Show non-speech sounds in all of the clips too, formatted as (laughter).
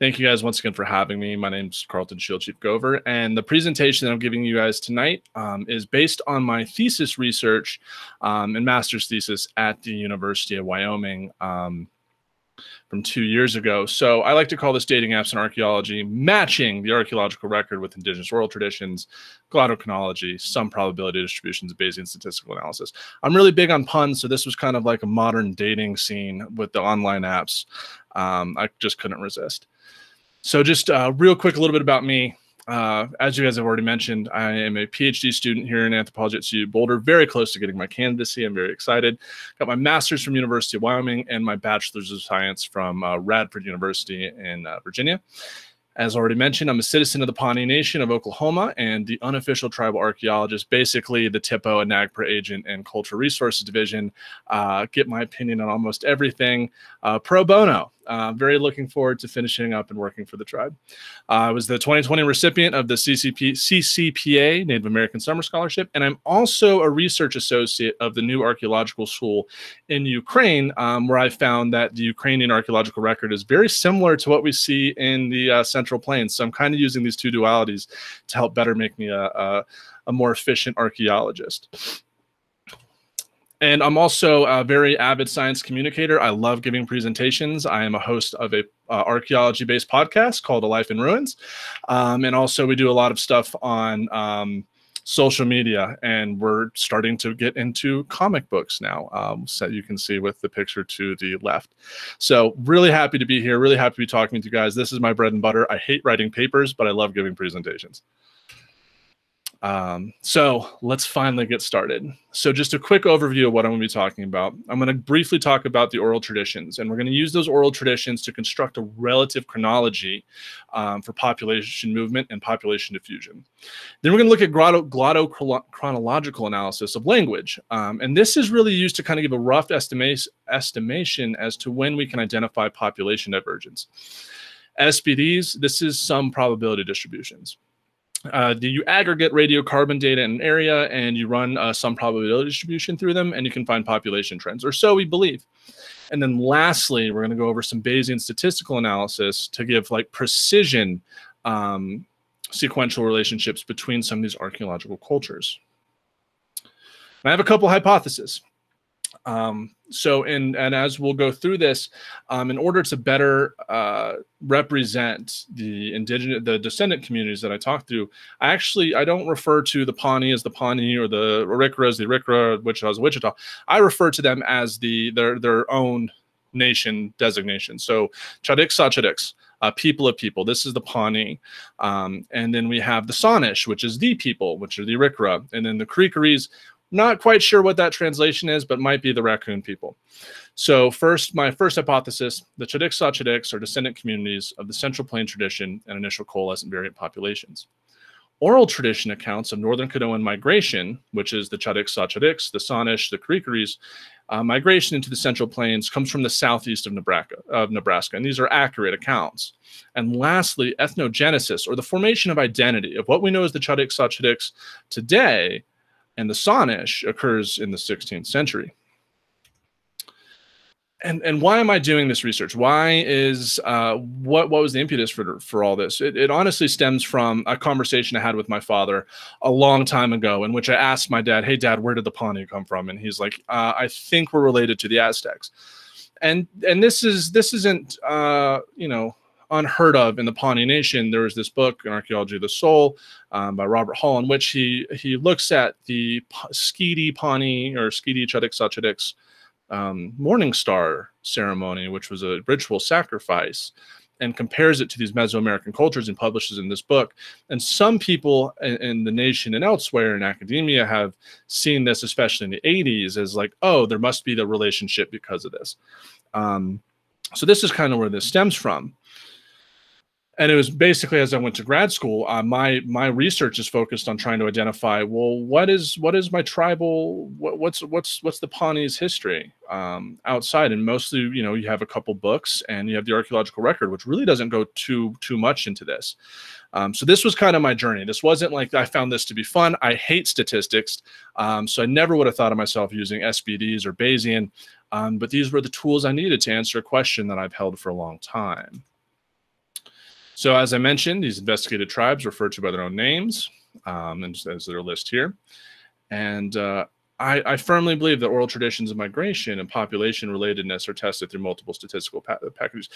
Thank you guys once again for having me. My name is Carlton Shield Chief Gover, and the presentation that I'm giving you guys tonight um, is based on my thesis research um, and master's thesis at the University of Wyoming. Um, from two years ago. So I like to call this dating apps in archaeology, matching the archaeological record with indigenous oral traditions, glottochronology, summed probability distributions, Bayesian statistical analysis. I'm really big on puns, so this was kind of like a modern dating scene with the online apps. Um, I just couldn't resist. So just uh, real quick, a little bit about me. Uh, as you guys have already mentioned, I am a PhD student here in anthropology at CU Boulder, very close to getting my candidacy. I'm very excited. Got my master's from University of Wyoming and my bachelor's of science from uh, Radford University in uh, Virginia. As already mentioned, I'm a citizen of the Pawnee Nation of Oklahoma and the unofficial tribal archaeologist, basically the THPO and NAGPRA agent and Cultural Resources Division. Uh, get my opinion on almost everything uh, pro bono. Uh, very looking forward to finishing up and working for the tribe. Uh, I was the 2020 recipient of the CCP, CCPA Native American Summer Scholarship, and I'm also a research associate of the new archaeological school in Ukraine, um, where I found that the Ukrainian archaeological record is very similar to what we see in the uh, Central Plains. So I'm kind of using these two dualities to help better make me a, a, a more efficient archaeologist. And I'm also a very avid science communicator. I love giving presentations. I am a host of a uh, archaeology-based podcast called A Life in Ruins, um, and also we do a lot of stuff on um, social media. And we're starting to get into comic books now, um, so you can see with the picture to the left. So really happy to be here. Really happy to be talking to you guys. This is my bread and butter. I hate writing papers, but I love giving presentations. Um, so let's finally get started. So just a quick overview of what I'm going to be talking about. I'm going to briefly talk about the oral traditions, and we're going to use those oral traditions to construct a relative chronology um, for population movement and population diffusion. Then we're going to look at glotto, glotto chronological analysis of language, um, and this is really used to kind of give a rough estimation as to when we can identify population divergence. SPDs, this is summed probability distributions uh, do you aggregate radiocarbon data in an area and you run uh, some probability distribution through them and you can find population trends, or so we believe. And then lastly, we're going to go over some Bayesian statistical analysis to give like precision um, sequential relationships between some of these archaeological cultures. I have a couple hypotheses. Um, so, in and as we'll go through this, um, in order to better uh, represent the indigenous, the descendant communities that I talked through, I actually I don't refer to the Pawnee as the Pawnee or the Arikara as the Arikara, Wichita as Wichita. I refer to them as the their their own nation designation. So, Chaticks-si-Chaticks. Uh, people of people. This is the Pawnee. Um, and then we have the Sahnish, which is the people, which are the Arikara. And then the Creekeries, not quite sure what that translation is, but might be the raccoon people. So first, my first hypothesis, the Chaticks-si-Chaticks are descendant communities of the Central Plain tradition and initial coalescent variant populations. Oral tradition accounts of Northern Caddoan migration, which is the Chaticks-si-Chaticks, the Sahnish, the Creekeries, uh, migration into the Central Plains comes from the southeast of Nebraska, of Nebraska, and these are accurate accounts. And lastly, ethnogenesis, or the formation of identity of what we know as the Chaticks-si-Chaticks today, and the Sahnish occurs in the 16th century. And, and why am I doing this research? Why is uh, what what was the impetus for for all this? It, it honestly stems from a conversation I had with my father a long time ago, in which I asked my dad, "Hey, Dad, where did the Pawnee come from?" And he's like, uh, "I think we're related to the Aztecs." And and this is this isn't uh, you know unheard of in the Pawnee Nation. There was this book, An Archaeology of the Soul, um, by Robert Hall, in which he he looks at the Skidi Pawnee or Skidi Chudix um, Morning Star ceremony, which was a ritual sacrifice, and compares it to these Mesoamerican cultures and publishes in this book. And some people in, in, the nation and elsewhere in academia have seen this, especially in the 80s, as like, oh, there must be the relationship because of this. Um, so this is kind of where this stems from and it was basically as I went to grad school, uh, my my research is focused on trying to identify well, what is what is my tribal what, what's what's what's the Pawnee's history um, outside, and mostly you know you have a couple books and you have the archaeological record, which really doesn't go too too much into this. Um, so this was kind of my journey. This wasn't like I found this to be fun. I hate statistics, um, so I never would have thought of myself using SPDs or Bayesian. Um, but these were the tools I needed to answer a question that I've held for a long time. So as I mentioned, these investigated tribes referred to by their own names, um, and as their list here. And uh, I, I, firmly believe that oral traditions of migration and population relatedness are tested through multiple statistical pa packages,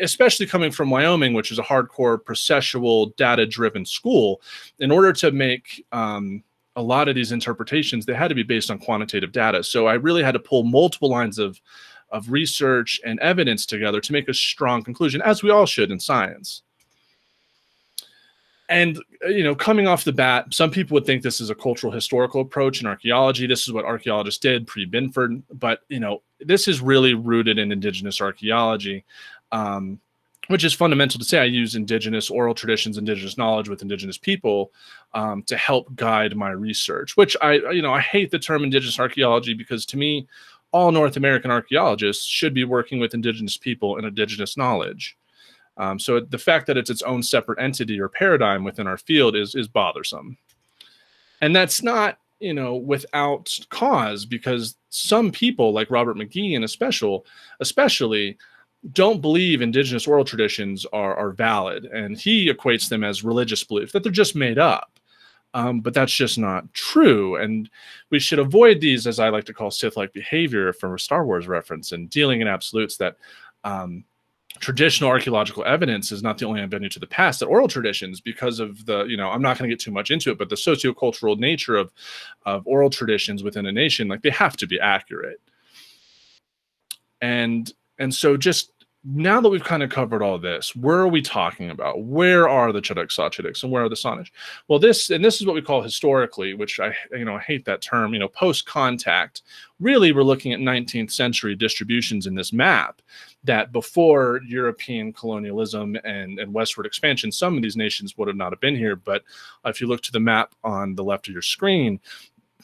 especially coming from Wyoming, which is a hardcore processual data driven school. In order to make um, a lot of these interpretations, they had to be based on quantitative data. So I really had to pull multiple lines of, of research and evidence together to make a strong conclusion, as we all should in science and uh, you know coming off the bat some people would think this is a cultural historical approach in archaeology. This is what archaeologists did pre-binford but you know this is really rooted in indigenous archaeology um, which is fundamental to say i use indigenous oral traditions indigenous knowledge with indigenous people um, to help guide my research which i you know i hate the term indigenous archaeology because to me all north american archaeologists should be working with indigenous people and indigenous knowledge um, so the fact that it's its own separate entity or paradigm within our field is is bothersome, and that's not you know without cause because some people like Robert McGhee in a special, especially don't believe indigenous oral traditions are are valid, and he equates them as religious belief that they're just made up. Um, but that's just not true. And we should avoid these, as I like to call Sith like behavior from a Star Wars reference and dealing in absolutes that um, traditional archaeological evidence is not the only avenue to the past that oral traditions because of the you know i'm not going to get too much into it but the sociocultural nature of of oral traditions within a nation like they have to be accurate and and so just now that we've kind of covered all this, where are we talking about? Where are the Chudok and where are the Sahnish? Well, this and this is what we call historically, which I you know I hate that term. You know, post contact. Really, we're looking at 19th century distributions in this map. That before European colonialism and and westward expansion, some of these nations would have not have been here. But if you look to the map on the left of your screen,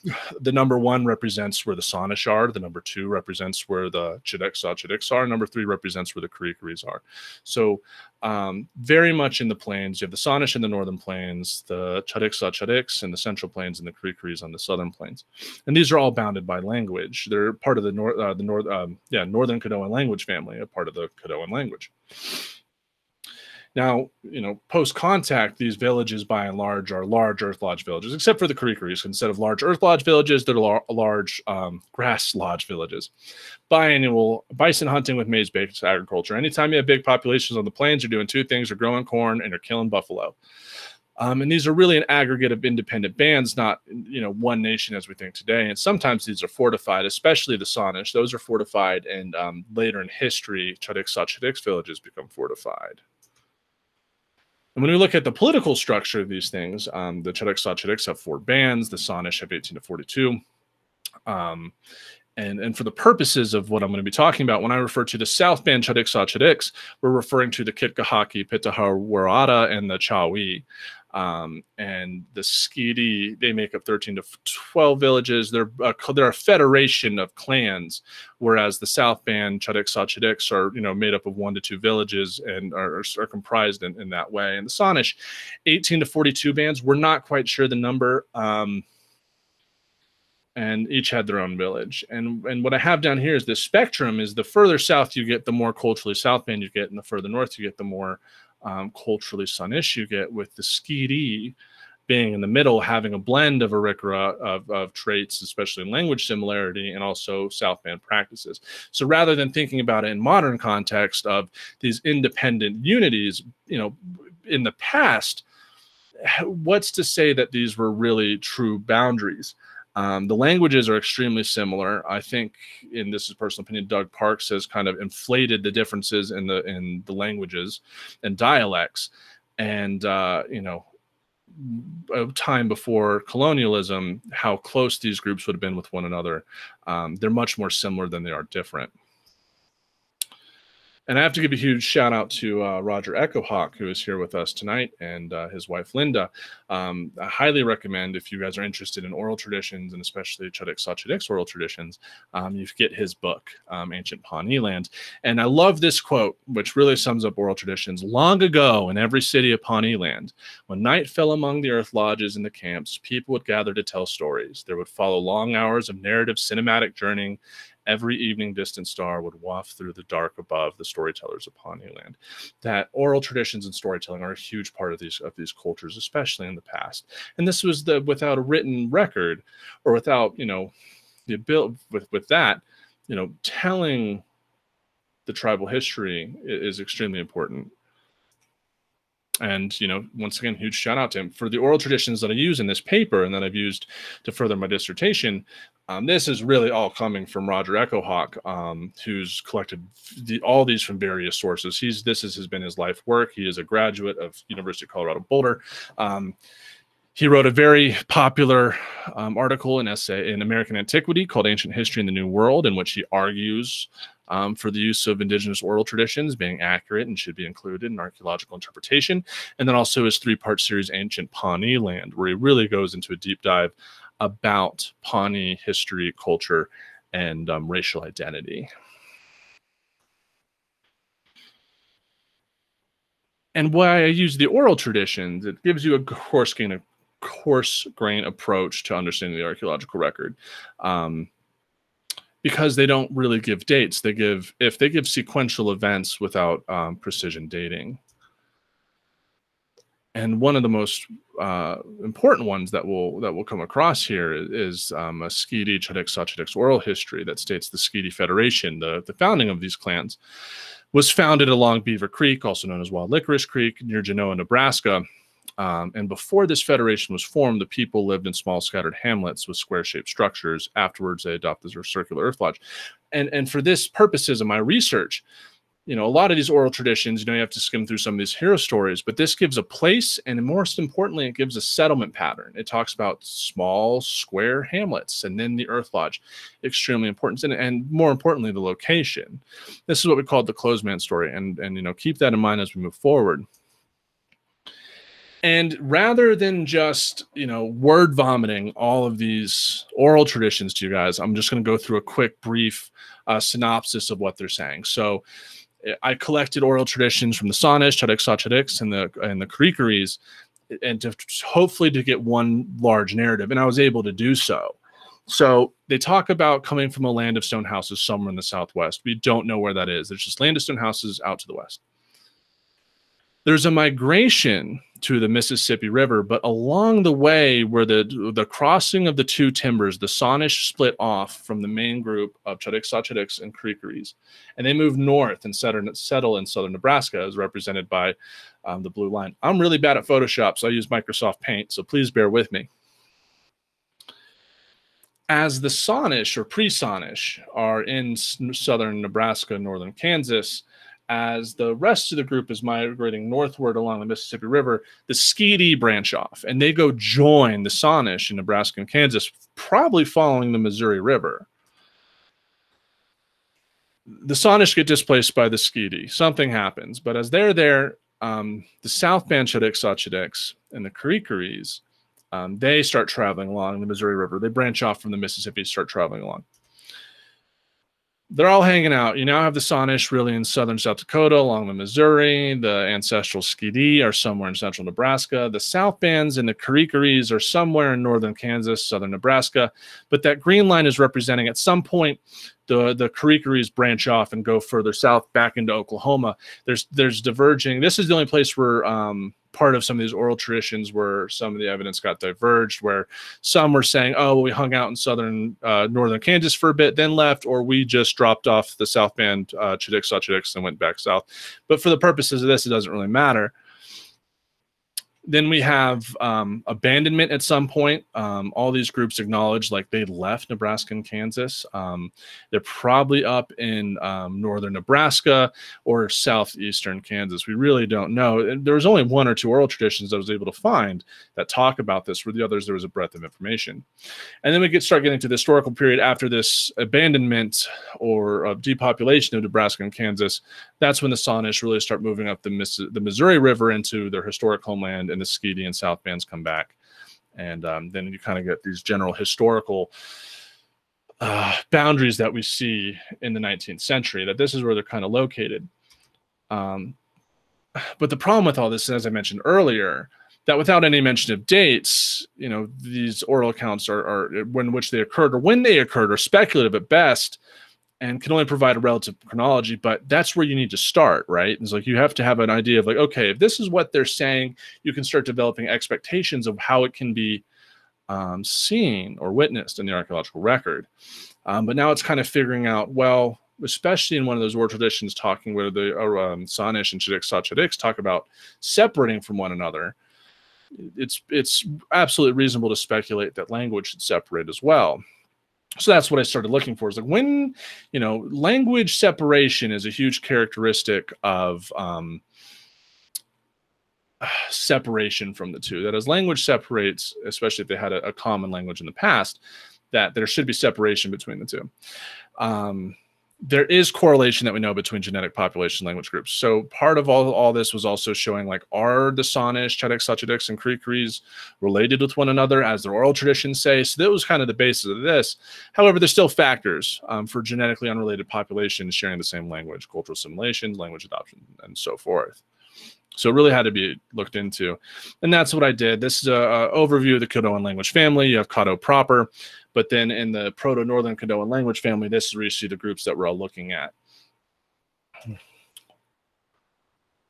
(sighs) the number one represents where the Sahnish are. The number two represents where the Chaticks-si-Chaticks are. Number three represents where the Kri-Kris are. So um, very much in the plains. You have the Sahnish in the northern plains, the Chaticks-si-Chaticks in the central plains, and the Kri-Kris on the southern plains. And these are all bounded by language. They're part of the north, uh, the north, um, yeah, northern Caddoan language family, a part of the Caddoan language. Now, you know, post contact, these villages by and large are large Earth Lodge villages, except for the Kri-Kris. Instead of large Earth Lodge villages, they're lar- large um, grass lodge villages. Biannual bison hunting with maize based agriculture. Anytime you have big populations on the plains, you're doing two things: you're growing corn and you're killing buffalo. Um, and these are really an aggregate of independent bands, not you know one nation as we think today. And sometimes these are fortified, especially the Sahnish. Those are fortified, and um, later in history, Chaticks-si-Chaticks villages become fortified. And when we look at the political structure of these things, um, the Chaticks-si-Chaticks have four bands, the Sahnish have 18 to 42. Um, and, and for the purposes of what I'm going to be talking about, when I refer to the South Band Chaticks-si-Chaticks, we're referring to the Kitkehaki, Pitaharwarada, and the Chawi. Um, and the Skidi, they make up 13 to 12 villages. They're a, they're a federation of clans, whereas the South Band Chaticks-si-Chaticks are you know made up of one to two villages and are, are comprised in, in that way. And the Sahnish, 18 to 42 bands. We're not quite sure the number. Um, and each had their own village. And and what I have down here is the spectrum is the further south you get, the more culturally South Band you get, and the further north you get, the more um, culturally Sahnish you get with the Skidi being in the middle, having a blend of Arikara of, of traits, especially language similarity, and also South Band practices. So rather than thinking about it in modern context of these independent unities, you know, in the past, what's to say that these were really true boundaries? Um, the languages are extremely similar. I think, in this is personal opinion, Doug Parks has kind of inflated the differences in the in the languages and dialects, and uh, you know, a time before colonialism, how close these groups would have been with one another. Um, they're much more similar than they are different. And I have to give a huge shout out to uh, Roger Echohawk, who is here with us tonight, and uh, his wife Linda. Um, I highly recommend if you guys are interested in oral traditions and especially Chaticks-si-Chaticks oral traditions, um, you get his book, um, Ancient Pawnee Land. And I love this quote, which really sums up oral traditions. Long ago, in every city of Pawnee Land, when night fell among the earth lodges and the camps, people would gather to tell stories. There would follow long hours of narrative cinematic journeying every evening distant star would waft through the dark above the storytellers of Pawnee land. That oral traditions and storytelling are a huge part of these of these cultures, especially in the past. And this was the without a written record or without, you know, the ability with with that, you know, telling the tribal history is extremely important and you know once again huge shout out to him for the oral traditions that i use in this paper and that i've used to further my dissertation. Um, this is really all coming from roger echohawk um, who's collected the, all these from various sources. He's this has been his life work. He is a graduate of university of colorado boulder. Um, he wrote a very popular um, article and essay in American Antiquity called Ancient History in the New World, in which he argues um, for the use of indigenous oral traditions being accurate and should be included in archaeological interpretation. And then also his three part series, Ancient Pawnee Land, where he really goes into a deep dive about Pawnee history, culture, and um, racial identity. And why I use the oral traditions, it gives you a coarse grain, a coarse grain approach to understanding the archaeological record. Um, because they don't really give dates. They give if they give sequential events without um, precision dating. And one of the most uh, important ones that will that will come across here is um, a Skidi Chadic oral history that states the Skidi Federation, the, the founding of these clans, was founded along Beaver Creek, also known as Wild Licorice Creek, near Genoa, Nebraska, um, and before this federation was formed, the people lived in small scattered hamlets with square shaped structures. Afterwards, they adopted their circular earth lodge. And, and for this purposes of my research, you know, a lot of these oral traditions, you know, you have to skim through some of these hero stories, but this gives a place and most importantly, it gives a settlement pattern. It talks about small square hamlets and then the earth lodge, extremely important. And, and more importantly, the location. This is what we call the clothesman story. And, and, you know, keep that in mind as we move forward. And rather than just, you know, word vomiting all of these oral traditions to you guys, I'm just going to go through a quick, brief uh, synopsis of what they're saying. So I collected oral traditions from the Sahnish, Chadic Sachadics, and the and the Creekeries, and to hopefully to get one large narrative. And I was able to do so. So they talk about coming from a land of stone houses somewhere in the southwest. We don't know where that is. There's just land of stone houses out to the west. There's a migration to the Mississippi River, but along the way, where the the crossing of the two timbers, the Sahnish split off from the main group of Chadic and Creekeries, and they moved north and settle in southern Nebraska, as represented by um, the blue line. I'm really bad at Photoshop, so I use Microsoft Paint, so please bear with me. As the Sahnish or pre-Sahnish are in southern Nebraska, northern Kansas, as the rest of the group is migrating northward along the Mississippi River, the Skidi branch off and they go join the Sahnish in Nebraska and Kansas, probably following the Missouri River. The Sahnish get displaced by the Skidi. Something happens, but as they're there, um, the South Band Chadic and the Creekeries, um, they start traveling along the Missouri River. They branch off from the Mississippi, start traveling along they're all hanging out. You now have the Sahnish really in southern South Dakota along the Missouri. The ancestral Skidi are somewhere in central Nebraska. The South Bands and the Karikaris are somewhere in northern Kansas, southern Nebraska. But that green line is representing at some point the the Karikaris branch off and go further south back into Oklahoma. There's there's diverging. This is the only place where um, part of some of these oral traditions where some of the evidence got diverged, where some were saying, oh, well, we hung out in southern, uh, northern Kansas for a bit, then left, or we just dropped off the South Band uh, Chadic, and went back south. But for the purposes of this, it doesn't really matter then we have um, abandonment at some point. Um, all these groups acknowledge like they left Nebraska and Kansas. Um, they're probably up in um, northern Nebraska or southeastern Kansas. We really don't know. There was only one or two oral traditions I was able to find that talk about this. For the others, there was a breadth of information. And then we get start getting to the historical period after this abandonment or uh, depopulation of Nebraska and Kansas. That's when the Sahnish really start moving up the, Miss- the Missouri River into their historic homeland and the Skidi and South bands come back. And um, then you kind of get these general historical uh, boundaries that we see in the 19th century, that this is where they're kind of located. Um, but the problem with all this, as I mentioned earlier, that without any mention of dates, you know, these oral accounts are, are when which they occurred or when they occurred are speculative at best. And can only provide a relative chronology, but that's where you need to start, right? It's like you have to have an idea of like, okay, if this is what they're saying, you can start developing expectations of how it can be um, seen or witnessed in the archaeological record. Um, but now it's kind of figuring out, well, especially in one of those oral traditions talking where the uh, um, Sahnish and Chedic talk about separating from one another, it's it's absolutely reasonable to speculate that language should separate as well so that's what I started looking for. Is like when, you know, language separation is a huge characteristic of um, (sighs) separation from the two. That as language separates, especially if they had a, a, common language in the past, that there should be separation between the two. Um, there is correlation that we know between genetic population language groups. So part of all, all this was also showing like, are the Sahnish, Chedic, Sachedics, and Cree related with one another as their oral traditions say? So that was kind of the basis of this. However, there's still factors um, for genetically unrelated populations sharing the same language, cultural assimilation, language adoption, and so forth. So it really had to be looked into. And that's what I did. This is an overview of the Caddoan language family. You have Caddo proper. But then in the Proto-Northern Caddoan language family, this is where you see the groups that we're all looking at.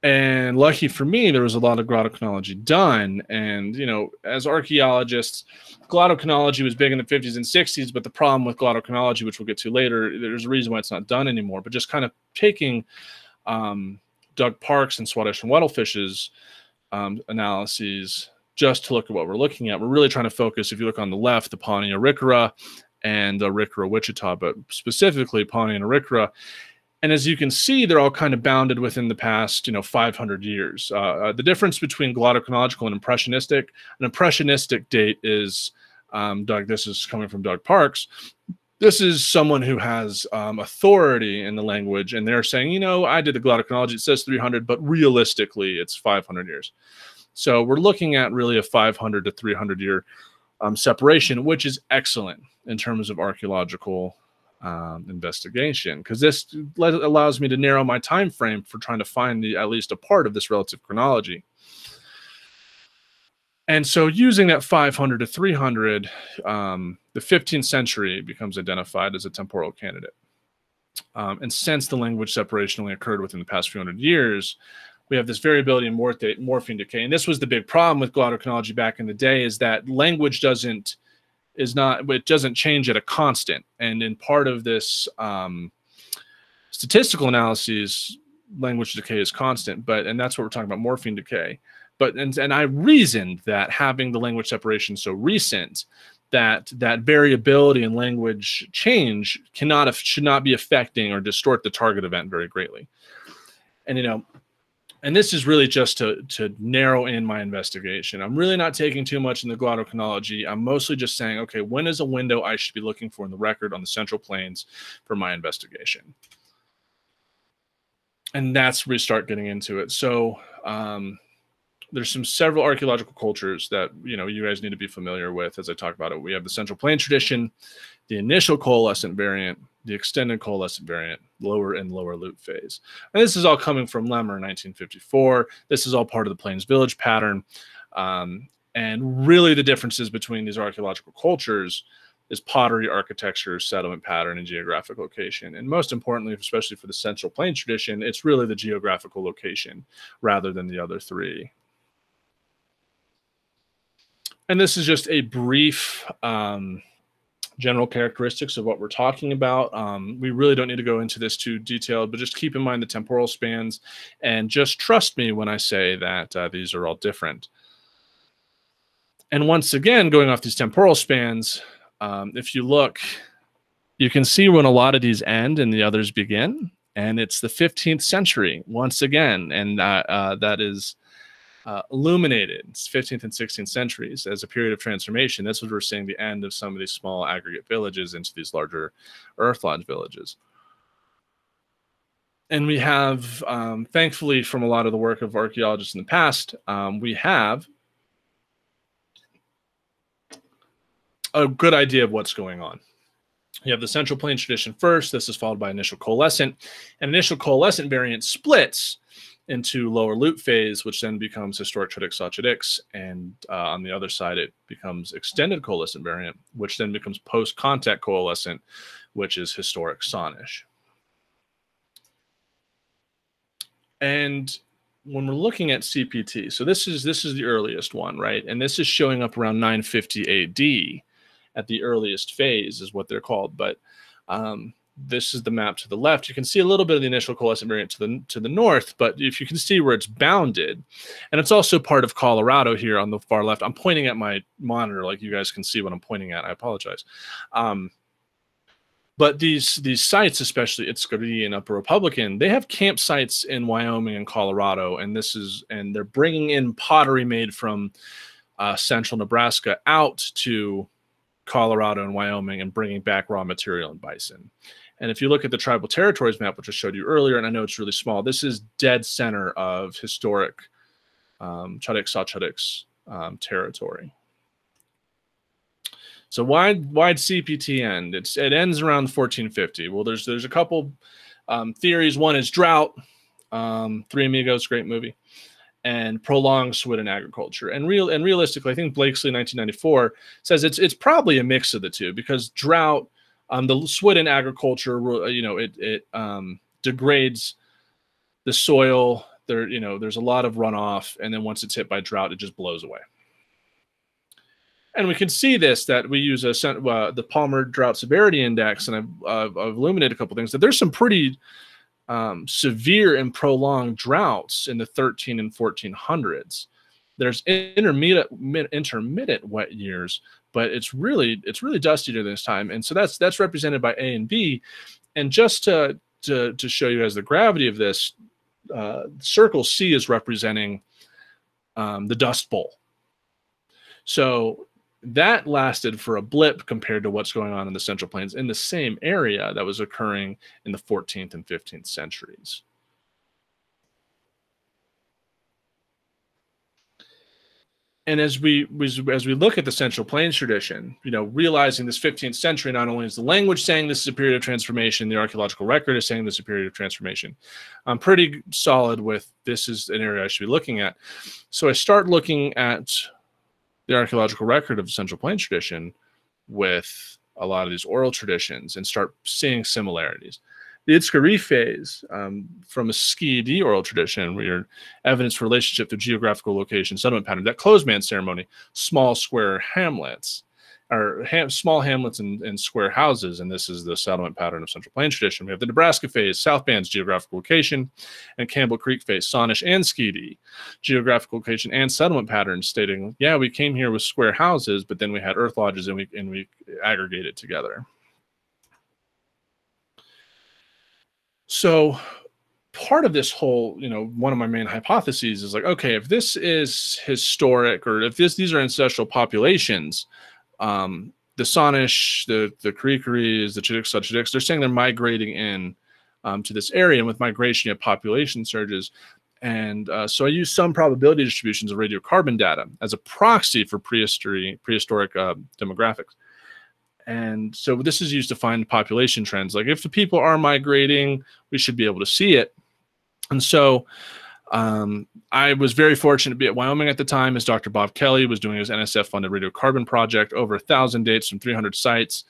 And lucky for me, there was a lot of glottochronology done. And, you know, as archaeologists, glottochronology was big in the 50s and 60s, but the problem with glottochronology, which we'll get to later, there's a reason why it's not done anymore. But just kind of taking um, Doug Parks and Swadesh and Wedelfish's um, analyses just to look at what we're looking at. We're really trying to focus, if you look on the left, the Pawnee Arikara and the Arikara Wichita, but specifically Pawnee and Arikara. And as you can see, they're all kind of bounded within the past, you know, 500 years. Uh, uh, the difference between glottochronological and impressionistic, an impressionistic date is, um, Doug, this is coming from Doug Parks. This is someone who has um, authority in the language, and they're saying, you know, I did the glottochronology, it says 300, but realistically, it's 500 years. So we're looking at really a 500 to 300 year um, separation, which is excellent in terms of archaeological um, investigation because this allows me to narrow my time frame for trying to find the at least a part of this relative chronology. And so using that 500 to 300, um, the 15th century becomes identified as a temporal candidate. Um, and since the language separation only occurred within the past few hundred years, we have this variability in morpheme decay. And this was the big problem with glottochronology back in the day is that language doesn't is not it doesn't change at a constant. And in part of this um, statistical analyses, language decay is constant. But and that's what we're talking about morpheme decay. But and, and I reasoned that having the language separation so recent, that that variability in language change cannot should not be affecting or distort the target event very greatly. And you know, and this is really just to to narrow in my investigation. I'm really not taking too much in the glottochronology. I'm mostly just saying, okay, when is a window I should be looking for in the record on the Central Plains for my investigation? And that's where we start getting into it. So um, there's some several archaeological cultures that you know you guys need to be familiar with as I talk about it. We have the Central Plain tradition, the initial coalescent variant, the extended coalescent variant, lower and lower loop phase. And this is all coming from Lehmer 1954. This is all part of the Plains Village pattern. Um, and really the differences between these archaeological cultures is pottery, architecture, settlement pattern, and geographic location. And most importantly, especially for the Central Plain tradition, it's really the geographical location rather than the other three. And this is just a brief um, general characteristics of what we're talking about. Um, we really don't need to go into this too detailed, but just keep in mind the temporal spans and just trust me when I say that uh, these are all different. And once again, going off these temporal spans, um, if you look, you can see when a lot of these end and the others begin. And it's the 15th century once again. And uh, uh, that is uh, illuminated 15th and 16th centuries as a period of transformation. That's what we're seeing the end of some of these small aggregate villages into these larger Earth Lodge villages. And we have, um, thankfully, from a lot of the work of archaeologists in the past, um, we have a good idea of what's going on. You have the Central Plains tradition first. This is followed by initial coalescent. And initial coalescent variant splits into lower loop phase, which then becomes historic Sachedics. And uh, on the other side, it becomes extended coalescent variant, which then becomes post contact coalescent, which is historic Sahnish. And when we're looking at CPT, so this is this is the earliest one, right? And this is showing up around 950 AD at the earliest phase, is what they're called. But um, this is the map to the left. You can see a little bit of the initial coalescent variant to the to the north, but if you can see where it's bounded, and it's also part of Colorado here on the far left. I'm pointing at my monitor, like you guys can see what I'm pointing at. I apologize. Um, but these these sites, especially Itskari and Upper Republican, they have campsites in Wyoming and Colorado, and this is and they're bringing in pottery made from uh, central Nebraska out to Colorado and Wyoming and bringing back raw material and bison. And if you look at the tribal territories map, which I showed you earlier, and I know it's really small, this is dead center of historic um, Chadic um, territory. So why why CPT end? It's it ends around 1450. Well, there's there's a couple um, theories. One is drought. Um, Three Amigos, great movie, and prolonged Swidden agriculture. And real and realistically, I think Blakeslee 1994 says it's it's probably a mix of the two because drought, um, the Swidden agriculture, you know, it it um, degrades the soil. There, you know, there's a lot of runoff, and then once it's hit by drought, it just blows away. And we can see this that we use a uh, the Palmer Drought Severity Index, and I've, uh, I've illuminated a couple things that there's some pretty um, severe and prolonged droughts in the 13 and 1400s. There's intermediate intermittent wet years, but it's really it's really dusty during this time, and so that's that's represented by A and B. And just to to, to show you as the gravity of this, uh, circle C is representing um, the Dust Bowl. So that lasted for a blip compared to what's going on in the Central Plains in the same area that was occurring in the 14th and 15th centuries. And as we as we look at the Central Plains tradition, you know, realizing this 15th century, not only is the language saying this is a period of transformation, the archaeological record is saying this is a period of transformation. I'm pretty solid with this is an area I should be looking at. So I start looking at the archaeological record of the Central Plains tradition with a lot of these oral traditions and start seeing similarities. The Itskari phase um, from a ski oral tradition, where your evidence relationship to geographical location, settlement pattern, that closed man ceremony, small square hamlets, or ham, small hamlets and, and, square houses, and this is the settlement pattern of Central Plains tradition. We have the Nebraska phase, South Band's geographical location, and Campbell Creek phase, Sahnish and Skidi, geographical location and settlement patterns, stating, yeah, we came here with square houses, but then we had earth lodges and we and we aggregated together. So part of this whole, you know, one of my main hypotheses is like, okay, if this is historic or if this these are ancestral populations, um, the Sahnish, the the Creekeries, the Chitiks, they're saying they're migrating in um, to this area, and with migration, you have population surges. And uh, so I use summed probability distributions of radiocarbon data as a proxy for prehistory, prehistoric uh, demographics. And so this is used to find population trends. Like if the people are migrating, we should be able to see it. And so um, I was very fortunate to be at Wyoming at the time as Dr. Bob Kelly was doing his NSF funded radiocarbon project, over a thousand dates from 300 sites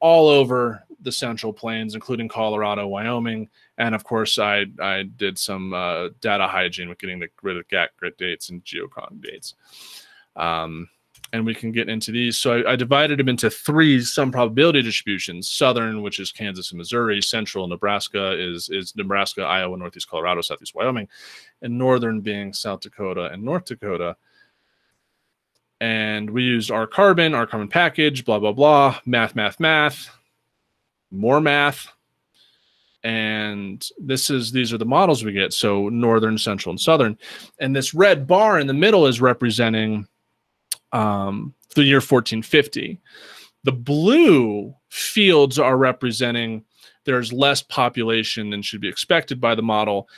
all over the Central Plains, including Colorado, Wyoming. And of course, I, I did some uh, data hygiene with getting the, rid of GAC grid dates and Geochron dates. Um, and we can get into these. So I, I, divided them into three summed probability distributions. Southern, which is Kansas and Missouri. Central, Nebraska is is Nebraska, Iowa, Northeast Colorado, Southeast Wyoming, and Northern being South Dakota and North Dakota. And we used rcarbon, our carbon package, blah blah blah, math, math, math, more math. And this is these are the models we get. So northern, central, and southern. And this red bar in the middle is representing um, the year 1450. The blue fields are representing there's less population than should be expected by the model.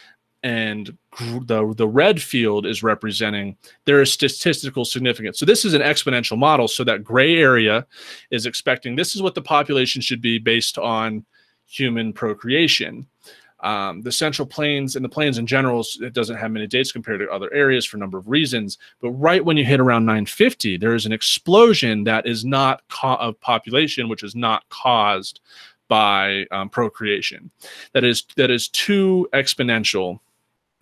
And the, the red field is representing there is statistical significance. So this is an exponential model. So that gray area is expecting this is what the population should be based on human procreation. Um, the Central Plains and the Plains in general, it doesn't have many dates compared to other areas for a number of reasons. But right when you hit around 950, there is an explosion that is not of population, which is not caused by um, procreation. That is that is too exponential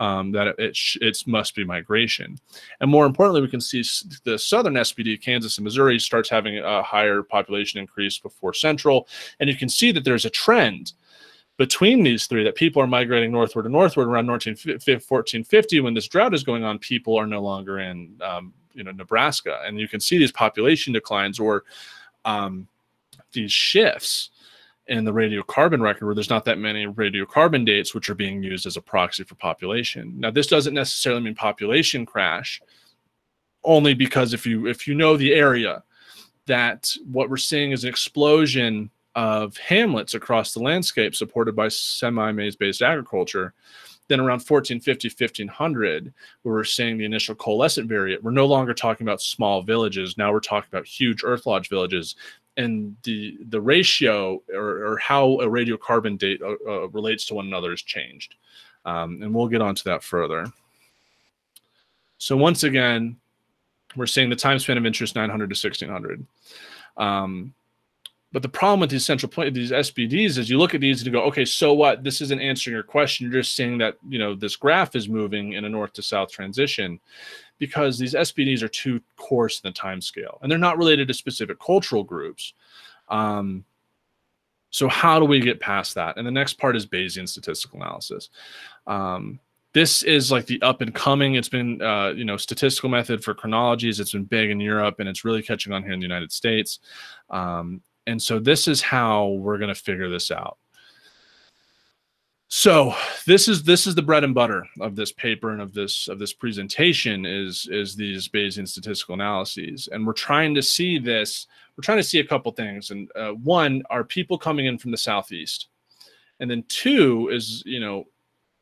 um, that it, it, it, must be migration. And more importantly, we can see the southern SPD, Kansas and Missouri, starts having a higher population increase before central. And you can see that there's a trend between these three that people are migrating northward and northward around 1450 when this drought is going on people are no longer in um, you know nebraska and you can see these population declines or um, these shifts in the radiocarbon record where there's not that many radiocarbon dates which are being used as a proxy for population. Now this doesn't necessarily mean population crash only because if you if you know the area that what we're seeing is an explosion of hamlets across the landscape supported by semi-maize based agriculture then around 1450 1500 we're seeing the initial coalescent variant we're no longer talking about small villages now we're talking about huge earth lodge villages and the the ratio or, or how a radiocarbon date uh, uh, relates to one another has changed. Um, and we'll get onto that further. So once again, we're seeing the time span of interest 900 to 1600. Um, but the problem with these central point, these SPDs, is you look at these and you go, okay, so what? This isn't answering your question. You're just saying that you know this graph is moving in a north to south transition, because these SPDs are too coarse in the time scale, and they're not related to specific cultural groups. Um, so how do we get past that? And the next part is Bayesian statistical analysis. Um, this is like the up and coming. It's been, uh, you know, statistical method for chronologies. It's been big in Europe, and it's really catching on here in the United States. Um, and so this is how we're going to figure this out. So this is this is the bread and butter of this paper and of this of this presentation is is these Bayesian statistical analyses, and we're trying to see this. We're trying to see a couple things, and uh, one are people coming in from the southeast, and then two is you know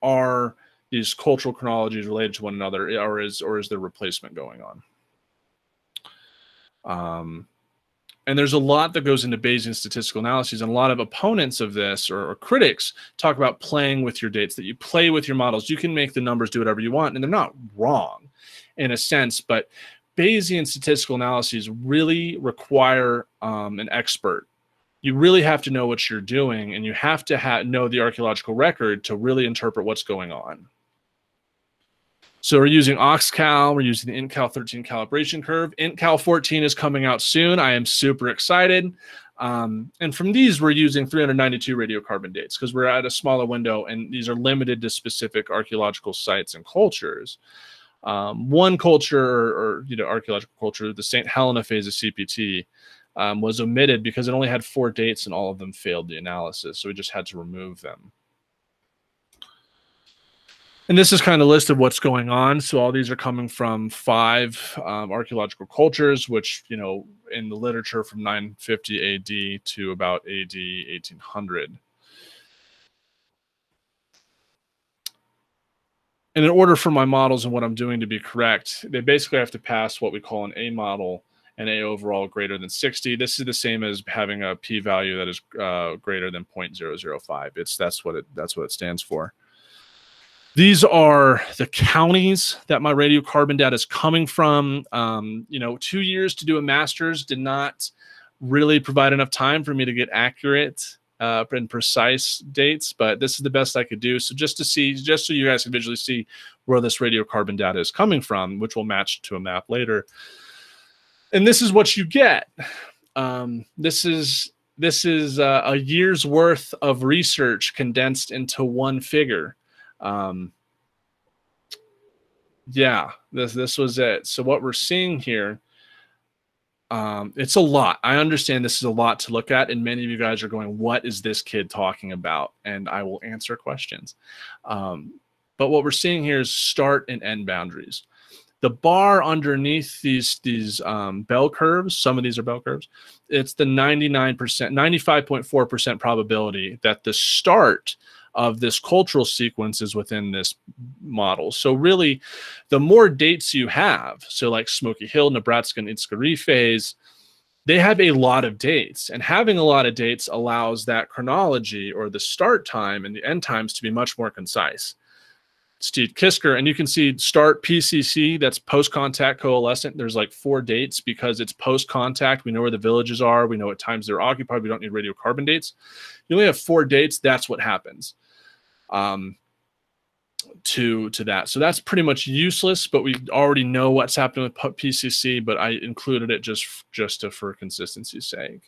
are these cultural chronologies related to one another, or is or is there replacement going on? Um, and there's a lot that goes into Bayesian statistical analyses, and a lot of opponents of this or, or, critics talk about playing with your dates, that you play with your models. You can make the numbers do whatever you want, and they're not wrong in a sense, but Bayesian statistical analyses really require um, an expert. You really have to know what you're doing, and you have to ha- know the archaeological record to really interpret what's going on. So we're using OxCal, we're using the IntCal 13 calibration curve. IntCal 14 is coming out soon. I am super excited. Um, and from these, we're using 392 radiocarbon dates because we're at a smaller window and these are limited to specific archaeological sites and cultures. Um, one culture or, or, you know archaeological culture, the St. Helena phase of CPT, um, was omitted because it only had four dates and all of them failed the analysis. So we just had to remove them. And this is kind of a list of what's going on. So all these are coming from five um, archaeological cultures, which, you know, in the literature from 950 AD to about AD 1800. And in order for my models and what I'm doing to be correct, they basically have to pass what we call an A model and A overall greater than 60. This is the same as having a p-value that is uh, greater than 0.005. It's that's what it that's what it stands for. These are the counties that my radiocarbon data is coming from. Um, you know, two years to do a master's did not really provide enough time for me to get accurate uh, and precise dates, but this is the best I could do. So just to see, just so you guys can visually see where this radiocarbon data is coming from, which will match to a map later. And this is what you get. Um, this is this is uh, a year's worth of research condensed into one figure. Um, yeah, this this was it. So what we're seeing here, um, it's a lot. I understand this is a lot to look at, and many of you guys are going, "What is this kid talking about?" And I will answer questions. Um, but what we're seeing here is start and end boundaries. The bar underneath these these um, bell curves, some of these are bell curves. It's the 99%, 95.4% probability that the start of this cultural sequences within this model. So really, the more dates you have, so like Smoky Hill, Nebraska, and Itskari phase, they have a lot of dates and having a lot of dates allows that chronology or the start time and the end times to be much more concise Steve Kisker, and you can see start PCC, that's post contact coalescent. There's like four dates because it's post contact. We know where the villages are, we know what times they're occupied, we don't need radiocarbon dates. You only have four dates, that's what happens. Um, to to that. So that's pretty much useless, but we already know what's happening with PCC, but I included it just just to, for consistency's sake.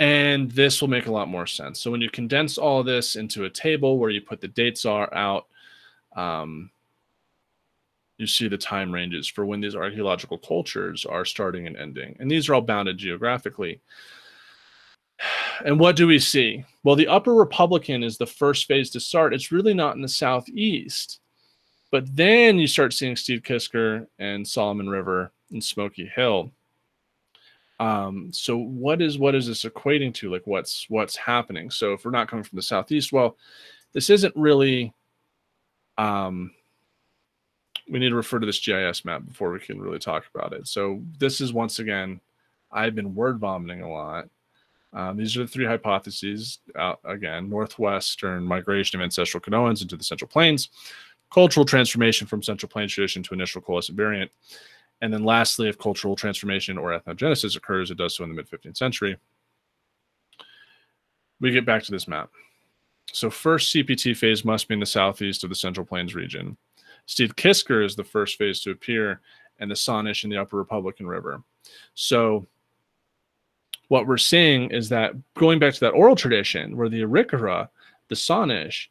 And this will make a lot more sense. So when you condense all this into a table where you put the dates are out, um, you see the time ranges for when these archaeological cultures are starting and ending. And these are all bounded geographically. And what do we see? Well, the Upper Republican is the first phase to start. It's really not in the southeast. But then you start seeing Steed-Kisker and Solomon River and Smoky Hill. Um, so what is what is this equating to? Like what's what's happening? So if we're not coming from the southeast, well, this isn't really um we need to refer to this GIS map before we can really talk about it. So this is once again, I've been word vomiting a lot. Um, these are the three hypotheses. Uh, again, northwestern migration of ancestral Caddoans into the Central Plains, cultural transformation from Central Plains tradition to initial coalescent variant, and then lastly, if cultural transformation or ethnogenesis occurs, it does so in the mid 15th century. We get back to this map. So first CPT phase must be in the southeast of the Central Plains region. Steed-Kisker is the first phase to appear, and the Sahnish in the Upper Republican River. So what we're seeing is that going back to that oral tradition where the Arikara, the Sahnish,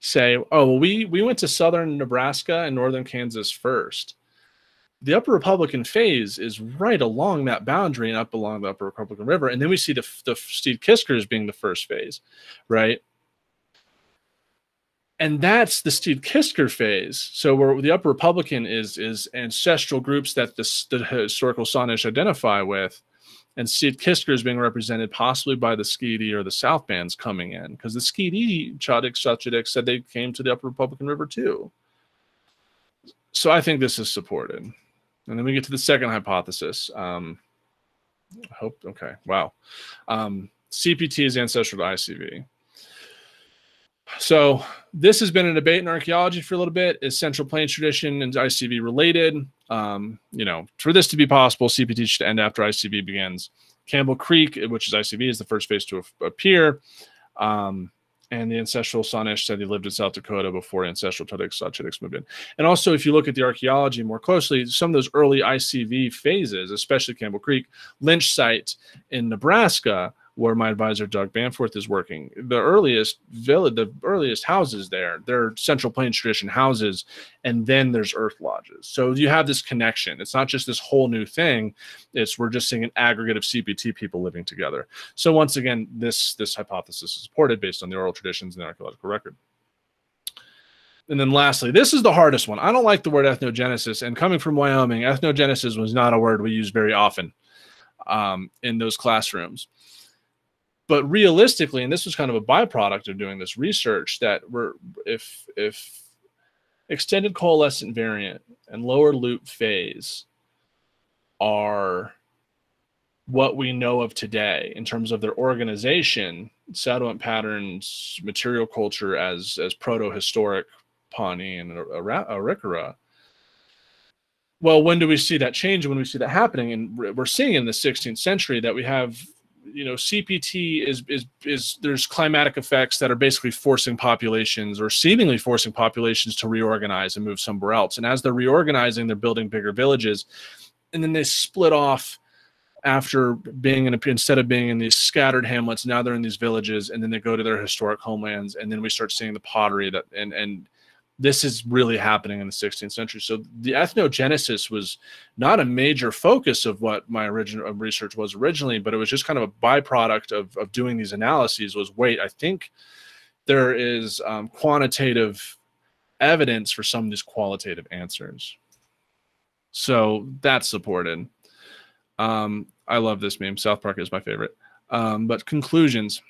say, oh, well, we, we went to southern Nebraska and northern Kansas first. The Upper Republican phase is right along that boundary and up along the Upper Republican River. And then we see the, the Steed-Kiskers being the first phase, right? and that's the Steed-Kisker phase. So where the Upper Republican is is ancestral groups that the, the historical Sahnish identify with, and Steed-Kisker is being represented possibly by the Skidi or the South bands coming in because the Skidi Chadic Shachadik said they came to the Upper Republican River too. So I think this is supported. And then we get to the second hypothesis. Um, I hope, okay, wow. Um, CPT is ancestral to ICV. So this has been a debate in archaeology for a little bit. Is Central Plains tradition and ICV related? Um, you know, for this to be possible, CPT should end after ICV begins. Campbell Creek, which is ICV, is the first phase to appear. Um, and the ancestral Sahnish said he lived in South Dakota before ancestral Tudics moved in. And also, if you look at the archaeology more closely, some of those early ICV phases, especially Campbell Creek, Lynch site in Nebraska, where my advisor Doug Bamforth is working. The earliest village, the earliest houses there, they're Central Plains tradition houses, and then there's earth lodges. So you have this connection. It's not just this whole new thing. It's we're just seeing an aggregate of CPT people living together. So once again, this this hypothesis is supported based on the oral traditions and the archaeological record. And then lastly, this is the hardest one. I don't like the word ethnogenesis, and coming from Wyoming, ethnogenesis was not a word we use very often um, in those classrooms but realistically and this was kind of a byproduct of doing this research that we're if if extended coalescent variant and lower loop phase are what we know of today in terms of their organization settlement patterns material culture as as proto-historic pawnee and arikara well when do we see that change when we see that happening? And we're seeing in the 16th century that we have you know cpt is is is there's climatic effects that are basically forcing populations or seemingly forcing populations to reorganize and move somewhere else. And as they're reorganizing they're building bigger villages and then they split off after being in a, instead of being in these scattered hamlets now they're in these villages and then they go to their historic homelands and then we start seeing the pottery that and and this is really happening in the 16th century. So the ethnogenesis was not a major focus of what my original research was originally, but it was just kind of a byproduct of, of doing these analyses was, wait, I think there is um, quantitative evidence for some of these qualitative answers. So that's supported. Um, I love this meme. South Park is my favorite. Um, but conclusions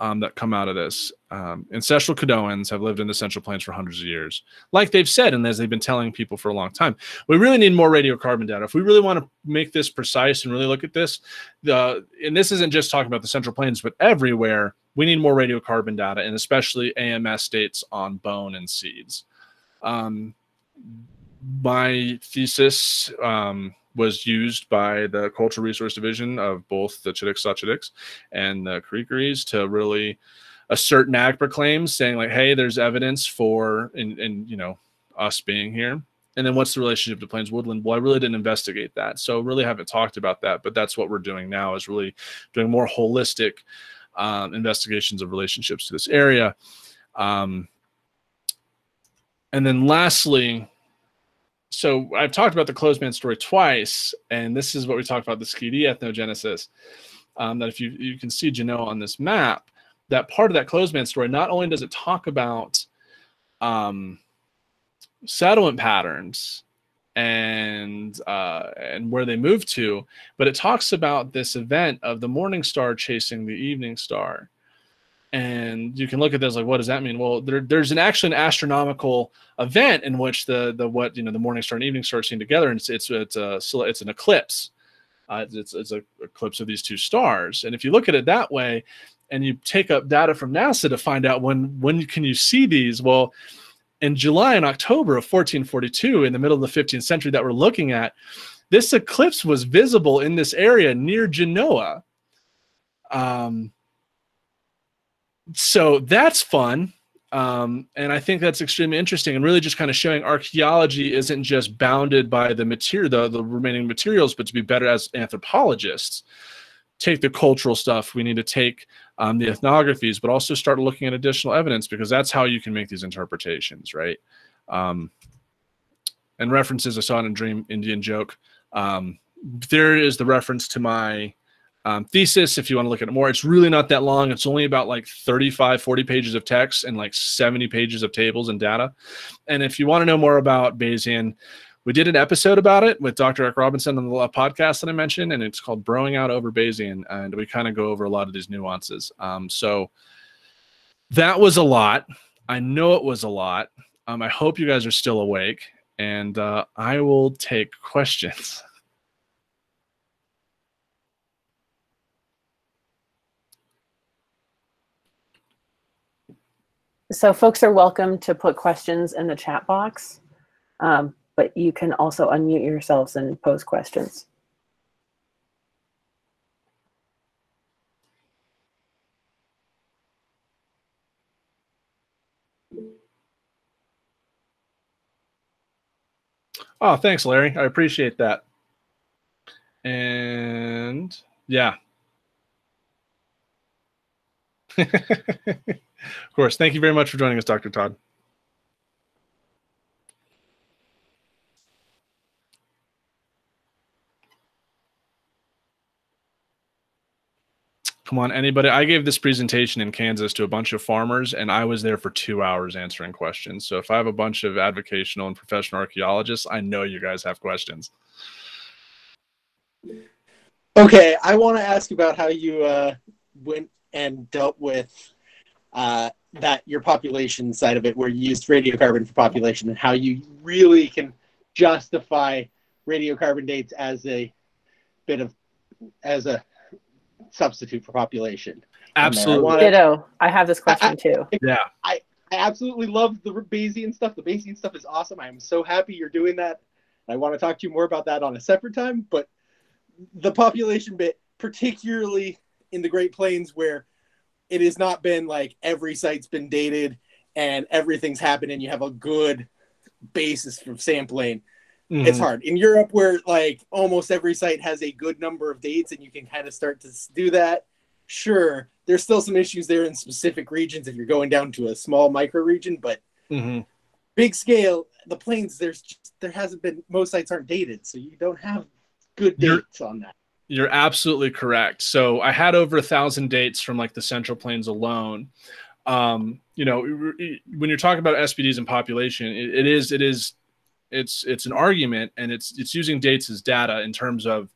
um, that come out of this. Um, ancestral Caddoans have lived in the Central Plains for hundreds of years. Like they've said, and as they've been telling people for a long time, we really need more radiocarbon data. If we really want to make this precise and really look at this, the and this isn't just talking about the Central Plains, but everywhere, we need more radiocarbon data, and especially AMS dates on bone and seeds. Um, my thesis um, was used by the Cultural Resource Division of both the Chinook and the Caricores to really assert NAGPRA claims, saying like, "Hey, there's evidence for," and, and you know, us being here. And then what's the relationship to Plains Woodland? Well, I really didn't investigate that, so really haven't talked about that. But that's what we're doing now is really doing more holistic um, investigations of relationships to this area. Um, and then lastly, so I've talked about the closed man story twice, and this is what we talked about the Skidi ethnogenesis. Um, that if you you can see Genoa on this map, that part of that closed man story not only does it talk about um, settlement patterns and uh, and where they moved to, but it talks about this event of the morning star chasing the evening star. And you can look at this like, what does that mean? Well, there, there's an actually an astronomical event in which the the what you know the morning star and evening star are seen together, and it's it's it's a it's an eclipse. Uh, it's it's a eclipse of these two stars, and if you look at it that way, and you take up data from NASA to find out when when can you see these, well, in July and October of 1442, in the middle of the 15th century, that we're looking at, this eclipse was visible in this area near Genoa. Um, so that's fun. Um, and I think that's extremely interesting and really just kind of showing archaeology isn't just bounded by the material, the, the remaining materials, but to be better as anthropologists. Take the cultural stuff. We need to take um, the ethnographies, but also start looking at additional evidence because that's how you can make these interpretations, right? Um, and references I saw in a dream Indian joke. Um, there is the reference to my um, thesis if you want to look at it more. It's really not that long. It's only about like 35, 40 pages of text and like 70 pages of tables and data. And if you want to know more about Bayesian, we did an episode about it with Dr. Eric Robinson on the podcast that I mentioned, and it's called Broing Out Over Bayesian. And we kind of go over a lot of these nuances. Um, so that was a lot. I know it was a lot. Um, I hope you guys are still awake, and uh, I will take questions. (laughs) So folks are welcome to put questions in the chat box. Um, but you can also unmute yourselves and pose questions. Oh, thanks, Larry. I appreciate that. And yeah. Of course. Thank you very much for joining us, Dr. Todd. Come on, anybody. I gave this presentation in Kansas to a bunch of farmers, and I was there for two hours answering questions. So if I have a bunch of avocational and professional archaeologists, I know you guys have questions. Okay, I want to ask about how you uh, went and dealt with uh, that your population side of it, where you used radiocarbon for population, and how you really can justify radiocarbon dates as a bit of as a substitute for population. Absolutely. I Ditto. I have this question I, too. Yeah. I, I absolutely love the Bayesian stuff. The Bayesian stuff is awesome. I am so happy you're doing that. I want to talk to you more about that on a separate time. But the population bit, particularly in the Great Plains, where it has not been like every site's been dated and everything's happened, and you have a good basis for sampling. Mm-hmm. It's hard in Europe, where like almost every site has a good number of dates, and you can kind of start to do that. Sure, there's still some issues there in specific regions if you're going down to a small micro region, but mm-hmm. big scale, the plains, there's just, there hasn't been most sites aren't dated, so you don't have good dates you're, on that. You're absolutely correct. So I had over a thousand dates from like the Central Plains alone. Um, you know, when you're talking about SPDs and population, it, it is it is it's it's an argument and it's it's using dates as data in terms of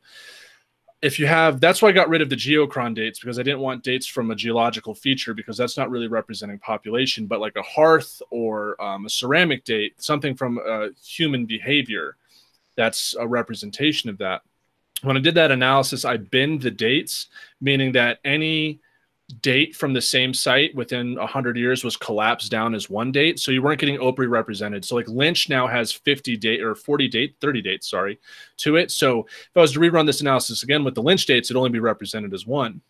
if you have that's why I got rid of the geochron dates because I didn't want dates from a geological feature because that's not really representing population, but like a hearth or um, a ceramic date, something from uh, human behavior, that's a representation of that. When I did that analysis, I binned the dates, meaning that any date from the same site within 100 years was collapsed down as one date. So you weren't getting opry represented. So like lynch now has 50 date or 40 date 30 dates sorry to it. So if i was to rerun this analysis again with the lynch dates it'd only be represented as one.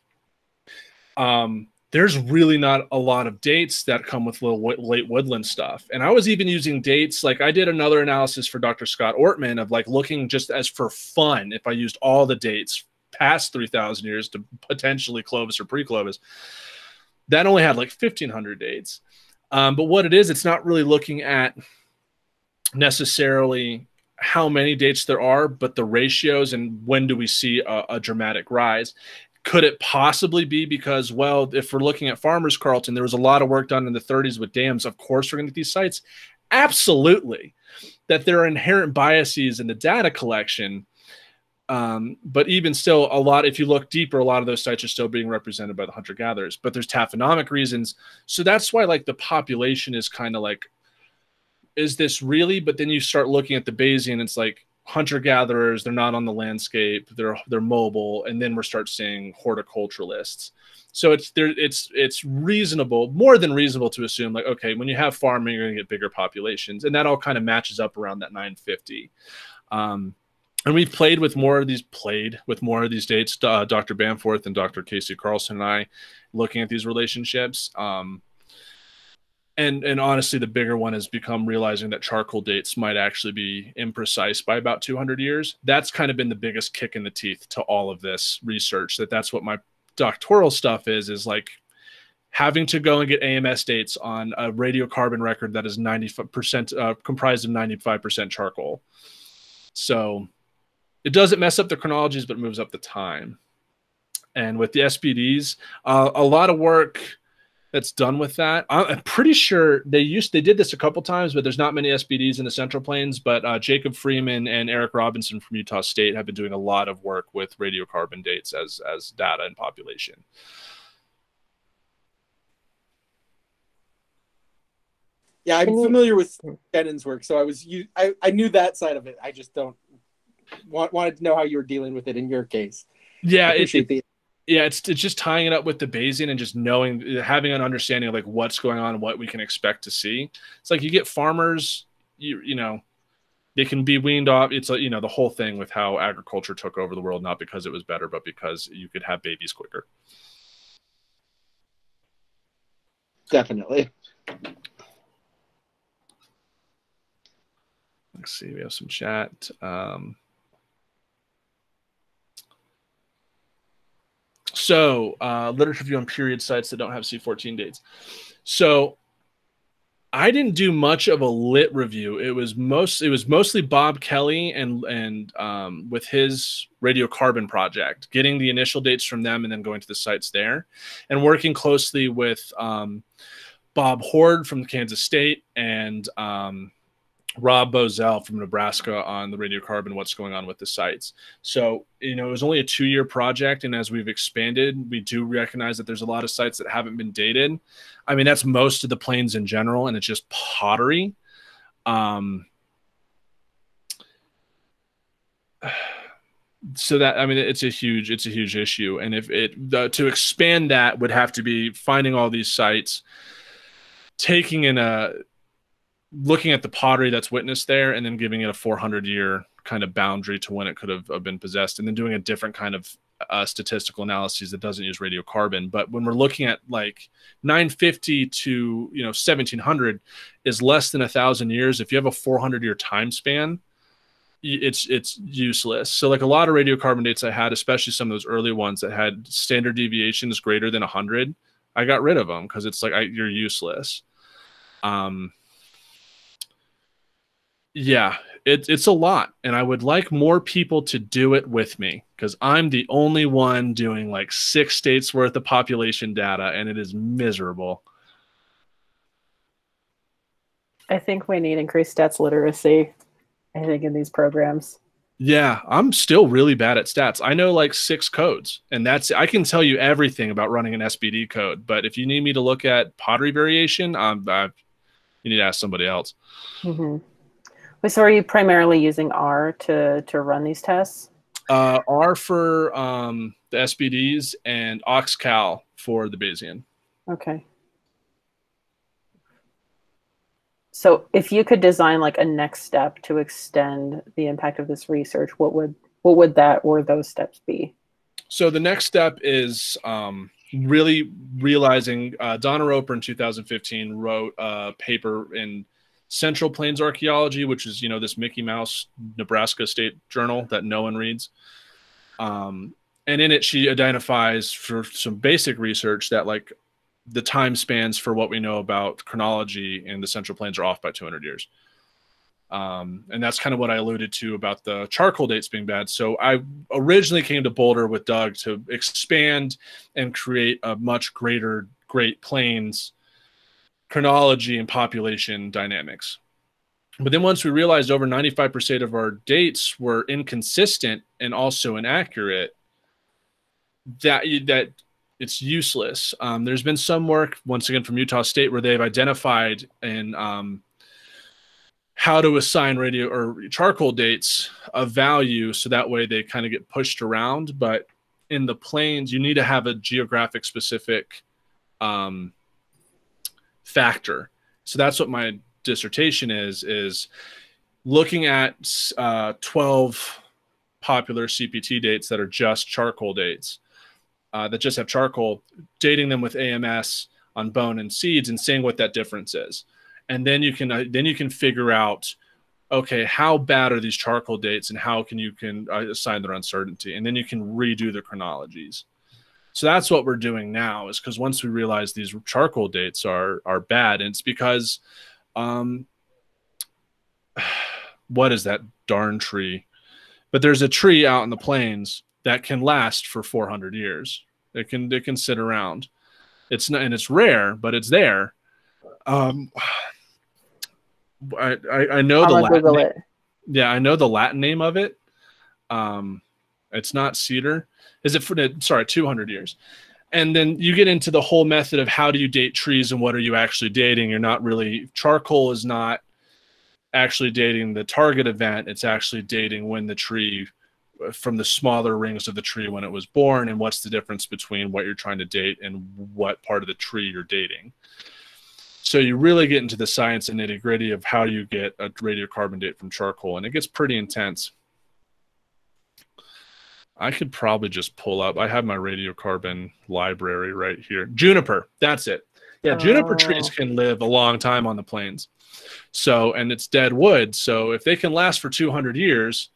Um there's really not a lot of dates that come with little late woodland stuff and i was even using dates like i did another analysis for dr scott ortman of like looking just as for fun if i used all the dates past 3,000 years to potentially Clovis or pre Clovis. That only had like 1,500 dates. Um, but what it is, it's not really looking at necessarily how many dates there are, but the ratios and when do we see a, a dramatic rise. Could it possibly be because, well, if we're looking at farmers, Carlton, there was a lot of work done in the 30s with dams. Of course, we're going to get these sites. Absolutely. That there are inherent biases in the data collection um, but even still, a lot, if you look deeper, a lot of those sites are still being represented by the hunter gatherers, but there's taphonomic reasons. So that's why, like, the population is kind of like, is this really? But then you start looking at the Bayesian, it's like hunter gatherers, they're not on the landscape, they're they're mobile, and then we start seeing horticulturalists. So it's there, it's it's reasonable, more than reasonable to assume, like, okay, when you have farming, you're gonna get bigger populations, and that all kind of matches up around that 950. Um, and we've played with more of these played with more of these dates uh, dr bamforth and dr casey carlson and i looking at these relationships um, and and honestly the bigger one has become realizing that charcoal dates might actually be imprecise by about 200 years that's kind of been the biggest kick in the teeth to all of this research that that's what my doctoral stuff is is like having to go and get ams dates on a radiocarbon record that is 90% uh, comprised of 95% charcoal so it doesn't mess up the chronologies, but moves up the time. And with the SPDs uh, a lot of work that's done with that. I'm pretty sure they used they did this a couple times, but there's not many SPDs in the Central Plains. But uh, Jacob Freeman and Eric Robinson from Utah State have been doing a lot of work with radiocarbon dates as as data and population. Yeah, I'm familiar with Shennan's work, so I was you. I, I knew that side of it. I just don't want, wanted to know how you were dealing with it in your case. Yeah, it, the- yeah, it's it's just tying it up with the Bayesian and just knowing, having an understanding of like what's going on what we can expect to see. It's like you get farmers, you you know, they can be weaned off. It's like you know the whole thing with how agriculture took over the world, not because it was better, but because you could have babies quicker. Definitely. Let's see, we have some chat. Um, So, uh, literature review on period sites that don't have C14 dates. So, I didn't do much of a lit review. It was most it was mostly Bob Kelly and and um, with his radiocarbon project, getting the initial dates from them and then going to the sites there, and working closely with um, Bob Hoard from Kansas State and um, Rob Bozell from Nebraska on the radiocarbon, what's going on with the sites. So, you know, it was only a two year project. And as we've expanded, we do recognize that there's a lot of sites that haven't been dated. I mean, that's most of the plains in general, and it's just pottery. Um, (sighs) so that i mean it's a huge it's a huge issue and if it the, to expand that would have to be finding all these sites taking in a looking at the pottery that's witnessed there and then giving it a 400 year kind of boundary to when it could have been possessed and then doing a different kind of uh, statistical analyses that doesn't use radiocarbon. But when we're looking at like 950 to you know 1700 is less than a thousand years. If you have a 400 year time span it's it's useless. So like a lot of radiocarbon dates i had especially some of those early ones that had standard deviations greater than 100 i got rid of them because it's like I, you're useless. Um yeah, it, it's a lot. And I would like more people to do it with me because I'm the only one doing like six states worth of population data and it is miserable. I think we need increased stats literacy, I think, in these programs. Yeah, I'm still really bad at stats. I know like six codes, and that's I can tell you everything about running an SPD code. But if you need me to look at pottery variation, um, I, you need to ask somebody else. Mm-hmm. So are you primarily using R to, to run these tests? Uh, R for um, the SPDs, and OxCal for the Bayesian. Okay. So if you could design like a next step to extend the impact of this research, what would what would that or those steps be? So the next step is um, really realizing uh, Donna Roper in 2015 wrote a paper in Central Plains Archaeology, which is you know this Mickey Mouse Nebraska State Journal that no one reads. Um, and in it, she identifies for some basic research that like the time spans for what we know about chronology in the Central Plains are off by 200 years. Um, and that's kind of what I alluded to about the charcoal dates being bad. So I originally came to Boulder with Doug to expand and create a much greater Great Plains chronology and population dynamics. But then once we realized over 95% of our dates were inconsistent and also inaccurate, that that it's useless. Um, there's been some work once again from Utah State where they've identified and um, how to assign radio or charcoal dates of value so that way they kind of get pushed around. But in the plains, you need to have a geographic specific um, factor. So that's what my dissertation is is looking at uh, 12 popular CPT dates that are just charcoal dates uh, that just have charcoal, dating them with AMS on bone and seeds and seeing what that difference is. And then you can uh, then you can figure out okay how bad are these charcoal dates and how can you can uh, assign their uncertainty and then you can redo the chronologies so that's what we're doing now is because once we realize these charcoal dates are are bad and it's because um (sighs) what is that darn tree but there's a tree out in the plains that can last for 400 years. It can it can sit around. It's not and it's rare, but it's there. Um, (sighs) I, I, I know I'm the Latin name, yeah I know the Latin name of it. Um, it's not cedar. Is it for sorry 200 years? And then you get into the whole method of how do you date trees and what are you actually dating? You're not really charcoal is not actually dating the target event. It's actually dating when the tree from the smaller rings of the tree when it was born and what's the difference between what you're trying to date and what part of the tree you're dating so you really get into the science and nitty gritty of how you get a radiocarbon date from charcoal and it gets pretty intense i could probably just pull up. I have my radiocarbon library right here. Juniper that's it. Yeah juniper Oh. trees can live a long time on the plains. So and it's dead wood. So if they can last for 200 years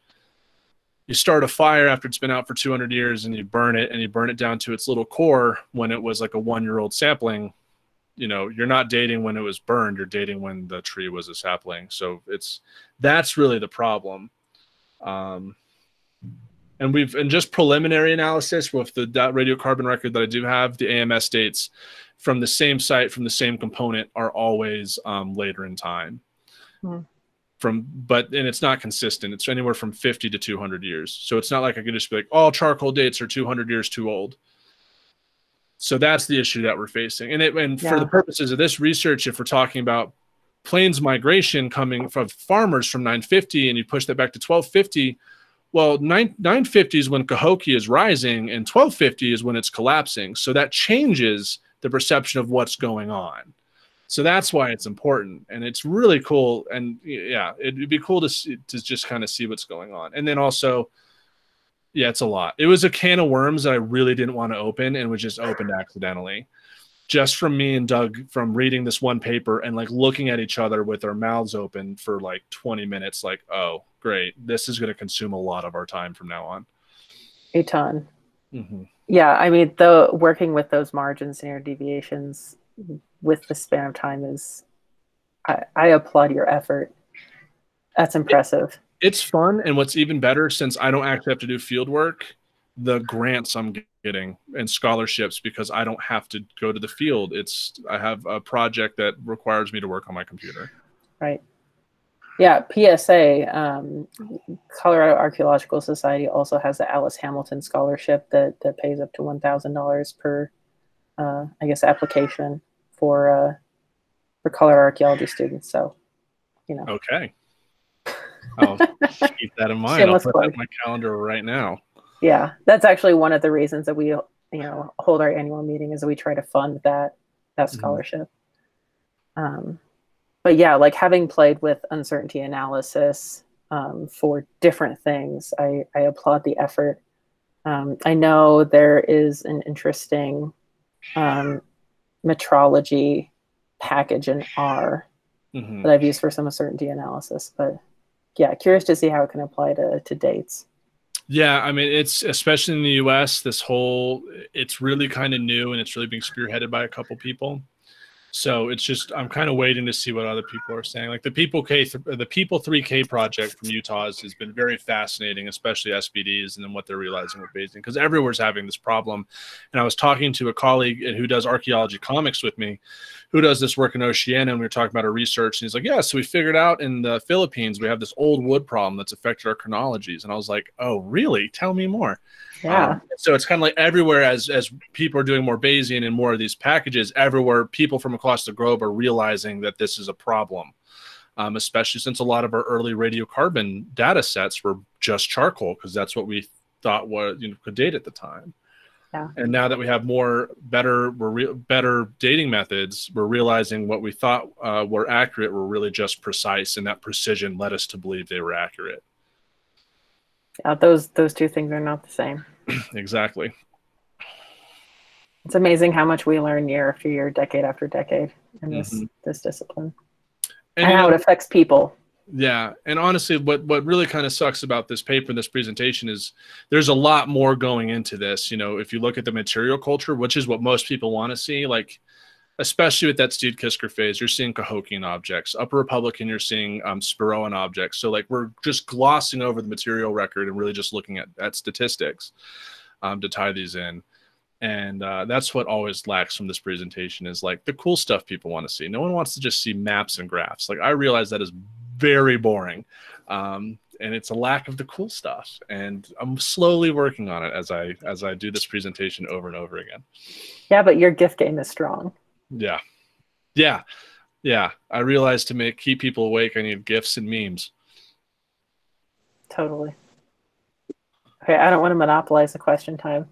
you start a fire after it's been out for 200 years and you burn it and you burn it down to its little core when it was like a one year old sapling you know you're not dating when it was burned you're dating when the tree was a sapling. So it's that's really the problem. Um, and we've and just preliminary analysis with the radiocarbon record that i do have the ams dates from the same site from the same component are always um, later in time. Hmm. from but and it's not consistent. It's anywhere from 50 to 200 years. So it's not like i can just be like all charcoal dates are 200 years too old. So that's the issue that we're facing. And it and for the purposes of this research if we're talking about plains migration coming from farmers from 950 and you push that back to 1250 well 9, 950 is when cahokia is rising and 1250 is when it's collapsing. So that changes the perception of what's going on. So that's why it's important. And it's really cool. And yeah it'd be cool to see, to just kind of see what's going on. And then also yeah it's a lot. It was a can of worms that i really didn't want to open and was just opened accidentally just from me and doug from reading this one paper and like looking at each other with our mouths open for like 20 minutes like oh great this is going to consume a lot of our time from now on A ton. Mhm. Yeah, I mean, the working with those margins, and your deviations, with the span of time is, I, I applaud your effort. That's impressive. it's fun and what's even better since i don't actually have to do field work the grants i'm getting and scholarships because i don't have to go to the field it's i have a project that requires me to work on my computer Right. Yeah, PSA, um, Colorado Archaeological Society also has the Alice Hamilton Scholarship that, that pays up to $1,000 per, uh, I guess, application for, uh, for Colorado archaeology students. So, you know, okay (laughs) i'll keep that in mind i'll put that plug. in my calendar right now Yeah, that's actually one of the reasons that we, you know, hold our annual meeting is that we try to fund that that Mhm. scholarship. Um, but yeah, like having played with uncertainty analysis um, for different things, I, I applaud the effort. Um, I know there is an interesting um, metrology package in R Mhm. that I've used for some uncertainty analysis, but yeah, curious to see how it can apply to, to dates. Yeah, I mean, it's especially in the U.S. This whole it's really kind of new, and it's really being spearheaded by a couple people. So it's just I'm kind of waiting to see what other people are saying. Like the People K, the People 3K project from Utah has, has been very fascinating, especially SPDs and then what they're realizing with Bayesian because everywhere's having this problem. And I was talking to a colleague who does archaeology comics with me, who does this work in Oceania, and we were talking about our research. And he's like, "Yeah, so we figured out in the Philippines we have this old wood problem that's affected our chronologies." And I was like, "Oh, really? Tell me more." Yeah. Um, so it's kind of like everywhere as as people are doing more Bayesian and more of these packages, everywhere people from across the globe are realizing that this is a problem. Um, especially since a lot of our early radiocarbon data sets were just charcoal because that's what we thought was you know could date at the time. Yeah. And now that we have more better we're re- better dating methods, we're realizing what we thought uh, were accurate were really just precise, and that precision led us to believe they were accurate. yeah, those those two things are not the same. (clears throat) exactly. It's amazing how much we learn year after year, decade after decade in this Mhm. this discipline And, and, how it affects people. Yeah, and honestly, what what really kind of sucks about this paper and this presentation is there's a lot more going into this. You know, if you look at the material culture, which is what most people want to see, like especially with that Steed-Kisker phase, you're seeing Cahokian objects. Upper Republican, you're seeing um, Spiroan objects. So like we're just glossing over the material record and really just looking at at statistics um, to tie these in. And uh, that's what always lacks from this presentation is like the cool stuff people want to see. No one wants to just see maps and graphs. Like I realize that is very boring. Um, and it's a lack of the cool stuff. And I'm slowly working on it as I as I do this presentation over and over again. Yeah, but your gift game is strong. Yeah. Yeah. Yeah. I realized to make keep people awake, I need gifts and memes. Totally. Okay, I don't want to monopolize the question time.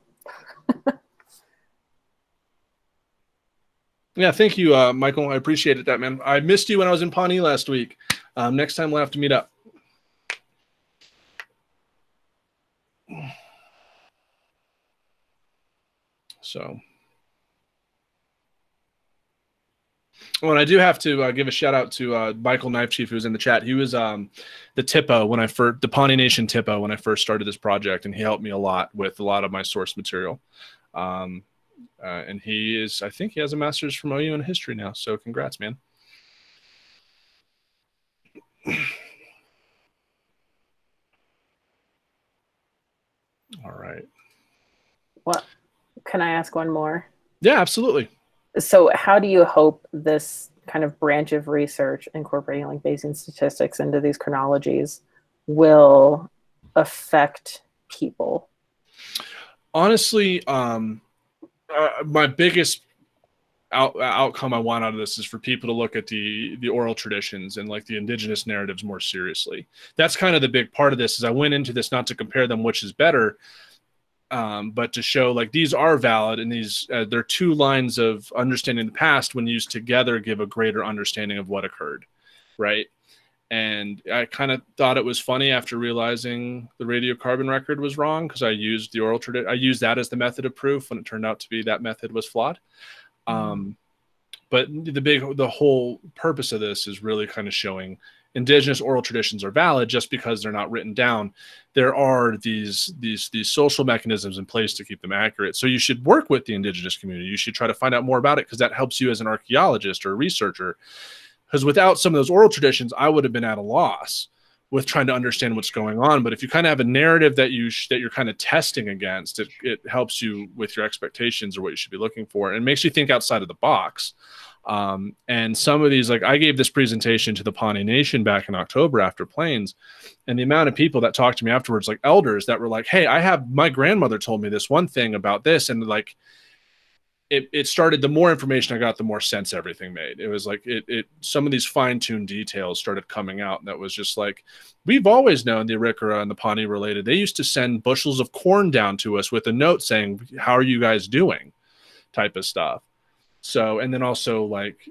Yeah, thank you, uh, Michael. I appreciated that, man. I missed you when I was in Pawnee last week. Um, next time we'll have to meet up. So, oh, and I do have to uh, give a shout out to uh, Michael Knife Chief, who was in the chat. He was um, the THPO when I first, the Pawnee Nation THPO when I first started this project, and he helped me a lot with a lot of my source material. Um, uh, and he is, I think he has a master's from OU in history now. So congrats, man. (clears throat) All right. What can I ask one more? Yeah, absolutely. So, how do you hope this kind of branch of research incorporating like Bayesian statistics into these chronologies will affect people? Honestly, um, uh, my biggest out, outcome I want out of this is for people to look at the the oral traditions and like the indigenous narratives more seriously. That's kind of the big part of this. Is I went into this not to compare them, which is better, um, but to show like these are valid and these uh, they're two lines of understanding the past when used together give a greater understanding of what occurred, right? And I kind of thought it was funny after realizing the radiocarbon record was wrong because I used the oral tradition. I used that as the method of proof when it turned out to be that method was flawed. Um, but the big, the whole purpose of this is really kind of showing indigenous oral traditions are valid just because they're not written down. There are these these these social mechanisms in place to keep them accurate. So you should work with the indigenous community. You should try to find out more about it because that helps you as an archaeologist or a researcher. Because without some of those oral traditions, I would have been at a loss with trying to understand what's going on. But if you kind of have a narrative that you sh- that you're kind of testing against, it it helps you with your expectations or what you should be looking for, and makes you think outside of the box. Um, and some of these, like I gave this presentation to the Pawnee Nation back in October after Plains, and the amount of people that talked to me afterwards, like elders that were like, "Hey, I have my grandmother told me this one thing about this," and like it, it started the more information i got the more sense everything made. It was like it, it some of these fine-tuned details started coming out that was just like we've always known the arikara and the pawnee related. They used to send bushels of corn down to us with a note saying how are you guys doing? type of stuff. So and then also like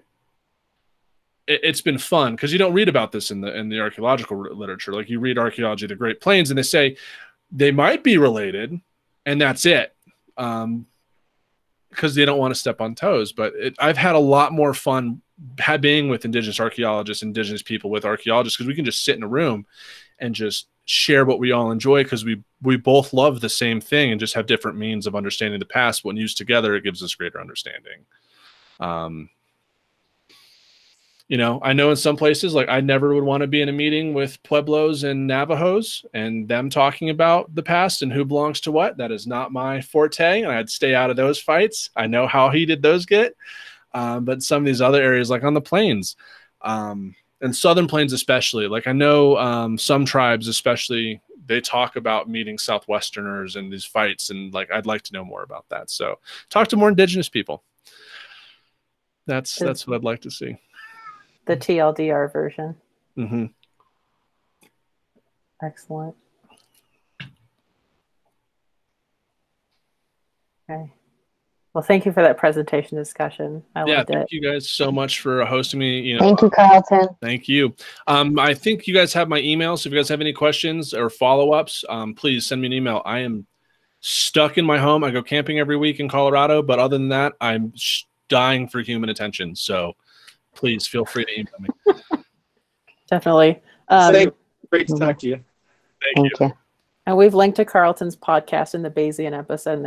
it, has been fun because you don't read about this in the in the archaeological literature. Like you read archaeology of the great plains and they say they might be related and that's it. Um, because they don't want to step on toes. But it, I've had a lot more fun being with indigenous archaeologists, indigenous people with archaeologists, because we can just sit in a room and just share what we all enjoy because we we both love the same thing and just have different means of understanding the past. When used together, it gives us greater understanding. Um, you know, I know in some places, like I never would want to be in a meeting with Pueblos and Navajos and them talking about the past and who belongs to what. That is not my forte, and I'd stay out of those fights. I know how heated those get. Um, but some of these other areas, like on the plains, um, and southern plains especially, like I know um, some tribes, especially, they talk about meeting Southwesterners and these fights, and like I'd like to know more about that. So talk to more indigenous people. That's that's what I'd like to see the TLDR version. Mm-hmm. Excellent. Okay. Well, thank you for that presentation discussion. I yeah, loved thank it. you guys so much for hosting me. You know, thank you, Carlton. Thank you. Um, I think you guys have my email. So if you guys have any questions or follow ups, um, please send me an email. I am stuck in my home. I go camping every week in Colorado, but other than that, I'm dying for human attention. So please feel free to email me. (laughs) Definitely. Um, Great to talk to you. Thank, Thank you. you. And we've linked to Carlton's podcast in the Bayesian episode.